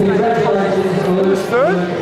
Congratulations. Third?